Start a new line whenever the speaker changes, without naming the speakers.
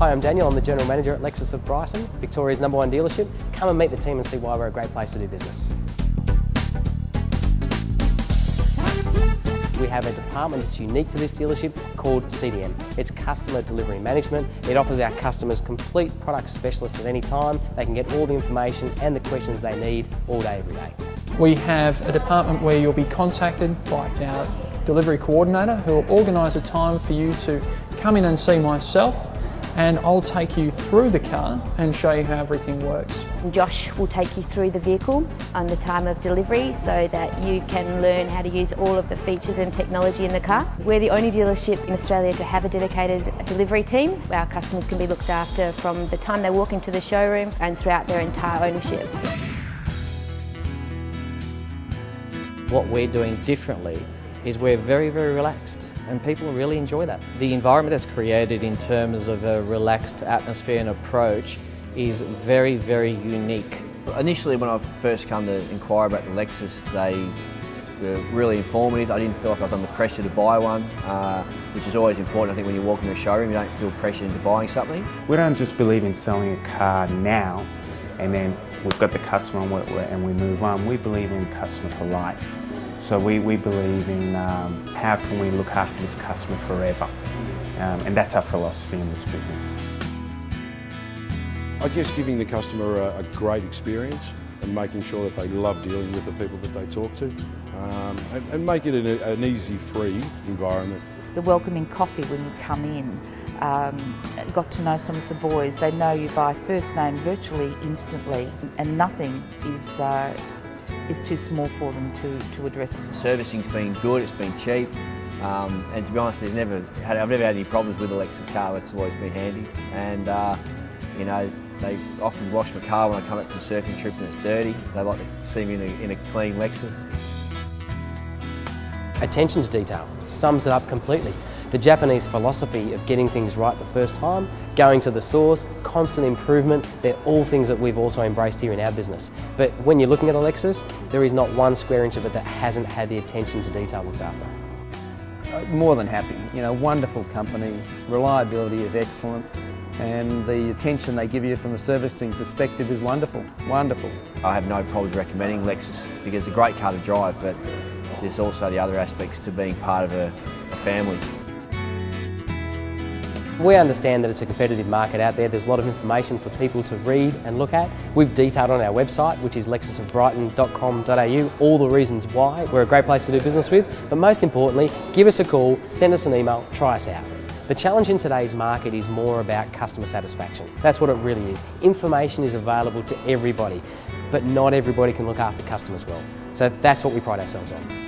Hi, I'm Daniel. I'm the General Manager at Lexus of Brighton, Victoria's number one dealership. Come and meet the team and see why we're a great place to do business. We have a department that's unique to this dealership called CDM. It's Customer Delivery Management. It offers our customers complete product specialists at any time. They can get all the information and the questions they need all day, every day.
We have a department where you'll be contacted by our delivery coordinator who will organise a time for you to come in and see myself and I'll take you through the car and show you how everything works.
Josh will take you through the vehicle on the time of delivery so that you can learn how to use all of the features and technology in the car. We're the only dealership in Australia to have a dedicated delivery team. Our customers can be looked after from the time they walk into the showroom and throughout their entire ownership.
What we're doing differently is we're very, very relaxed and people really enjoy that. The environment that's created in terms of a relaxed atmosphere and approach is very, very unique.
Initially when I first come to inquire about the Lexus, they were really informative. I didn't feel like I was under pressure to buy one, uh, which is always important. I think when you walk into a showroom, you don't feel pressure into buying something.
We don't just believe in selling a car now and then we've got the customer and we move on. We believe in customer for life. So we, we believe in um, how can we look after this customer forever. Um, and that's our philosophy in this business.
I guess giving the customer a, a, great experience and making sure that they love dealing with the people that they talk to um, and, and, make it an, an easy, free environment.
The welcoming coffee when you come in, um, got to know some of the boys. They know you by first name virtually instantly and nothing is uh, is too small for them to, to address.
The servicing's been good, it's been cheap, um, and to be honest, there's never had, I've never had any problems with the Lexus car, it's always been handy. And, uh, you know, they often wash my car when I come back from a surfing trip and it's dirty. They like to see me in a, in a clean Lexus.
Attention to detail sums it up completely. The Japanese philosophy of getting things right the first time, going to the source, constant improvement, they're all things that we've also embraced here in our business. But when you're looking at a Lexus, there is not one square inch of it that hasn't had the attention to detail looked after.
Uh, more than happy, you know, wonderful company, reliability is excellent and the attention they give you from a servicing perspective is wonderful, wonderful.
I have no problem recommending Lexus because it's a great car to drive but there's also the other aspects to being part of a, a family.
We understand that it's a competitive market out there. There's a lot of information for people to read and look at. We've detailed on our website, which is lexusofbrighton.com.au, all the reasons why we're a great place to do business with. But most importantly, give us a call, send us an email, try us out. The challenge in today's market is more about customer satisfaction. That's what it really is. Information is available to everybody, but not everybody can look after customers well. So that's what we pride ourselves on.